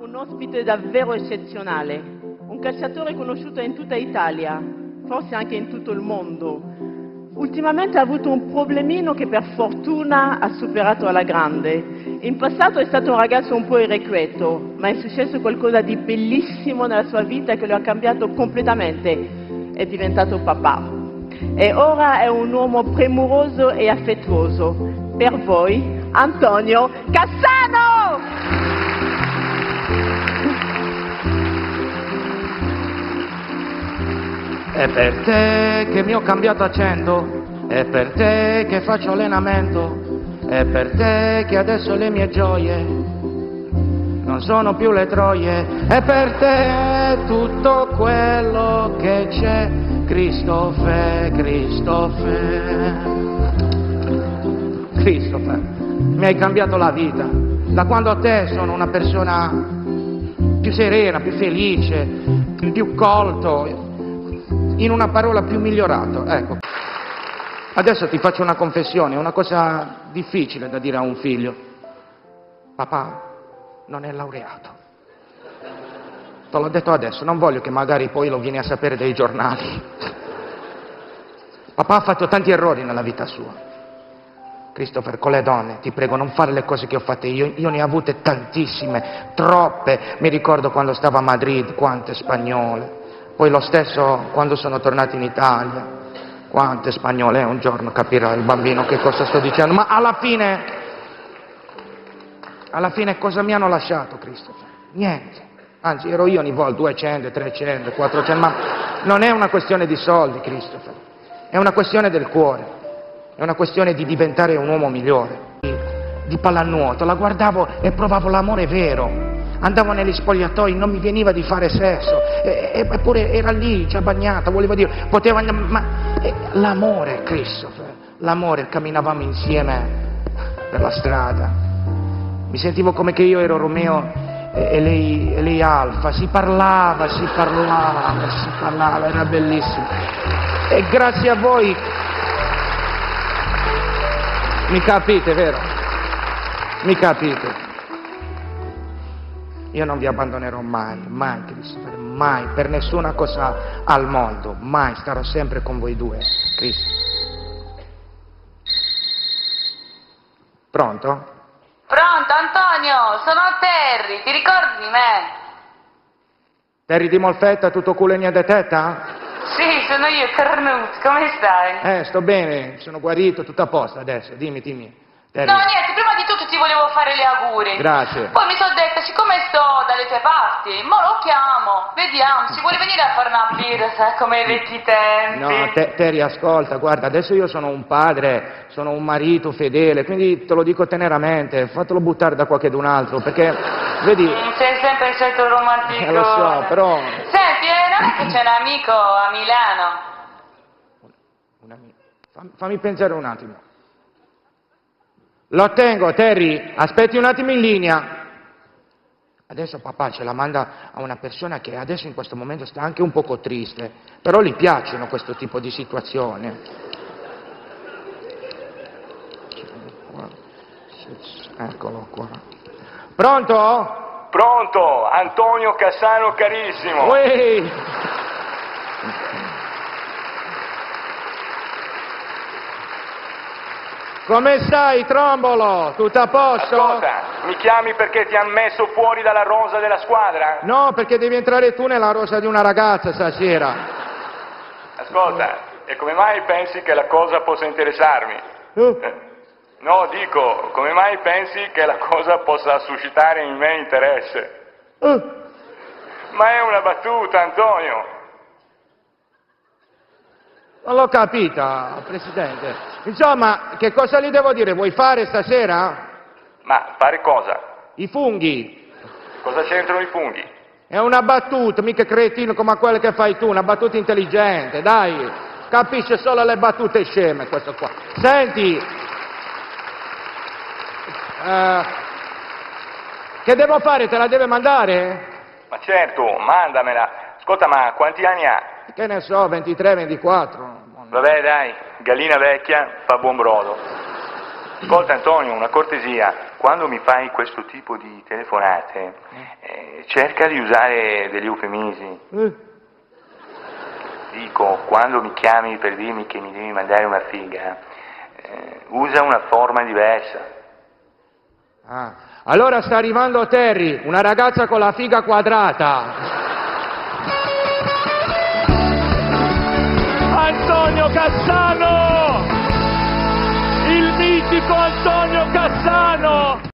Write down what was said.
un ospite davvero eccezionale, un calciatore conosciuto in tutta Italia, forse anche in tutto il mondo. Ultimamente ha avuto un problemino che per fortuna ha superato alla grande. In passato è stato un ragazzo un po' irrequieto, ma è successo qualcosa di bellissimo nella sua vita che lo ha cambiato completamente. È diventato papà. E ora è un uomo premuroso e affettuoso. Per voi, Antonio Cassano! È per te che mi ho cambiato accento, è per te che faccio allenamento, è per te che adesso le mie gioie non sono più le troie, è per te tutto quello che c'è, Cristofe, Cristofe. Christopher, mi hai cambiato la vita. Da quando a te sono una persona più serena, più felice, più colto, in una parola più migliorato, ecco. Adesso ti faccio una confessione, una cosa difficile da dire a un figlio. Papà non è laureato. Te l'ho detto adesso, non voglio che magari poi lo vieni a sapere dai giornali. Papà ha fatto tanti errori nella vita sua. Christopher, con le donne, ti prego, non fare le cose che ho fatte io. Io ne ho avute tantissime, troppe. Mi ricordo quando stavo a Madrid, quante spagnole. Poi lo stesso quando sono tornato in Italia, quante spagnole, un giorno capirà il bambino che cosa sto dicendo, ma alla fine, alla fine cosa mi hanno lasciato, Christopher? Niente. Anzi, ero io ogni volta 200, 300, 400, ma non è una questione di soldi, Christopher. È una questione del cuore, è una questione di diventare un uomo migliore, di, pallanuoto. La guardavo e provavo l'amore vero, andavo negli spogliatoi, non mi veniva di fare sesso, eppure era lì, già bagnata, voleva dire, poteva andare, ma l'amore, Christopher, l'amore, camminavamo insieme per la strada, mi sentivo come che io ero Romeo e lei, e lei Alfa, si parlava, si parlava, si parlava, era bellissimo. E grazie a voi mi capite, vero? Mi capite. Io non vi abbandonerò mai, mai, Christopher, mai, per nessuna cosa al mondo, mai, starò sempre con voi due, Cristo. Pronto? Pronto, Antonio, sono Terry, ti ricordi di me? Terry di Molfetta, tutto culo e niente tetta? Sì, sono io, Carnut, come stai? Eh, sto bene, sono guarito, tutto a posto adesso, dimmi, dimmi. Terry. No, niente, prima di tutto ti volevo fare le auguri. Grazie. Poi mi sono detta, siccome sto dalle tue parti, mo lo chiamo, vediamo, si vuole venire a fare una birra, sai, come ai vecchi tempi. No, te, Terry, ascolta, guarda, adesso io sono un padre, sono un marito fedele, quindi te lo dico teneramente, fatelo buttare da qualche d'un altro, perché, vedi... Sei sempre il solito romantico. Eh, lo so, però... Senti, eh, non è che c'è un amico a Milano? Fammi, pensare un attimo. Lo tengo, Terry, aspetti un attimo in linea. Adesso papà ce la manda a una persona che adesso in questo momento sta anche un poco triste, però gli piacciono questo tipo di situazioni. Eccolo qua. Pronto? Pronto, Antonio Cassano carissimo. Uè. Come stai, Trombolo? Tutto a posto? Ascolta, mi chiami perché ti hanno messo fuori dalla rosa della squadra? No, perché devi entrare tu nella rosa di una ragazza stasera. Ascolta, e come mai pensi che la cosa possa interessarmi? Uh. No, dico, come mai pensi che la cosa possa suscitare in me interesse? Uh. Ma è una battuta, Antonio. Non l'ho capita, Presidente. Insomma, che cosa gli devo dire? Vuoi fare stasera? Ma fare cosa? I funghi. Cosa c'entrano i funghi? È una battuta, mica cretino come quelle che fai tu, una battuta intelligente, dai. Capisce solo le battute sceme questo qua. Senti, che devo fare? Te la deve mandare? Ma certo, mandamela. Ascolta, ma quanti anni ha? Che ne so, 23, 24. Vabbè, dai, gallina vecchia fa buon brodo. Ascolta Antonio, una cortesia, quando mi fai questo tipo di telefonate, eh, cerca di usare degli eufemismi. Eh, Dico, quando mi chiami per dirmi che mi devi mandare una figa, eh, usa una forma diversa. Ah. Allora sta arrivando Terry, una ragazza con la figa quadrata. Antonio Cassano! Il mitico Antonio Cassano!